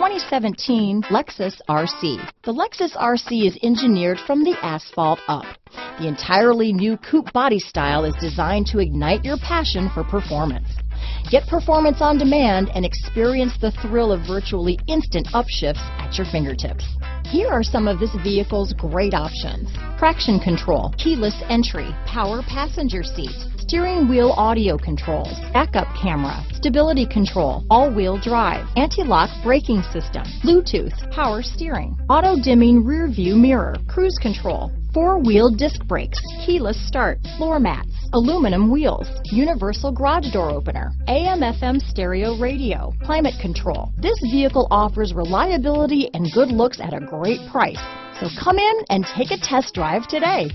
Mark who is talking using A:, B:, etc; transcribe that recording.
A: 2017 Lexus RC. The Lexus RC is engineered from the asphalt up. The entirely new coupe body style is designed to ignite your passion for performance. Get performance on demand and experience the thrill of virtually instant upshifts at your fingertips. Here are some of this vehicle's great options. Traction control, keyless entry, power passenger seat, steering wheel audio controls, backup camera, stability control, all-wheel drive, anti-lock braking system, Bluetooth, power steering, auto-dimming rear view mirror, cruise control, four-wheel disc brakes, keyless start, floor mats, aluminum wheels, universal garage door opener, AM FM stereo radio, climate control. This vehicle offers reliability and good looks at a great price. So come in and take a test drive today.